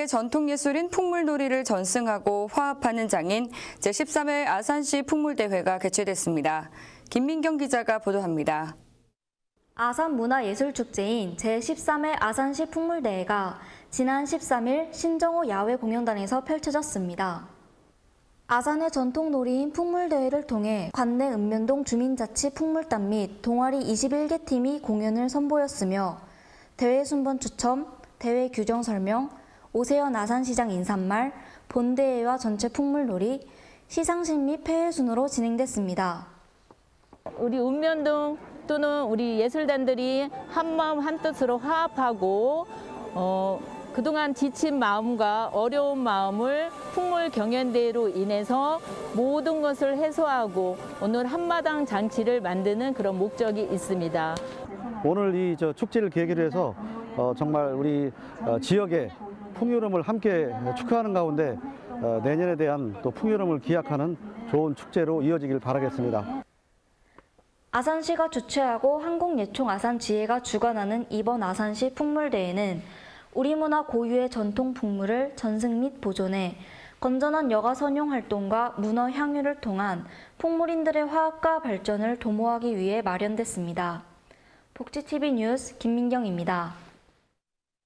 우리의 전통예술인 풍물놀이를 전승하고 화합하는 장인 제13회 아산시 풍물대회가 개최됐습니다. 김민경 기자가 보도합니다. 아산 문화예술축제인 제13회 아산시 풍물대회가 지난 13일 신정호 야외 공연단에서 펼쳐졌습니다. 아산의 전통 놀이인 풍물대회를 통해 관내 읍면동 주민자치 풍물단 및 동아리 21개 팀이 공연을 선보였으며 대회 순번 추첨, 대회 규정 설명, 오세현 아산시장 인사말, 본대회와 전체 풍물놀이, 시상식 및 폐회 순으로 진행됐습니다. 우리 읍면동 또는 우리 예술단들이 한마음 한뜻으로 화합하고 어, 그동안 지친 마음과 어려운 마음을 풍물 경연대회로 인해서 모든 것을 해소하고 오늘 한마당 잔치를 만드는 그런 목적이 있습니다. 오늘 이 저 축제를 계기로 해서 어, 정말 우리 어, 지역의 풍요로움을 함께 축하하는 가운데 어, 내년에 대한 또 풍요로움을 기약하는 좋은 축제로 이어지길 바라겠습니다. 아산시가 주최하고 한국예총 아산지회가 주관하는 이번 아산시 풍물대회는 우리 문화 고유의 전통 풍물을 전승 및 보존해 건전한 여가 선용 활동과 문화 향유를 통한 풍물인들의 화합과 발전을 도모하기 위해 마련됐습니다. 복지TV 뉴스 김민경입니다.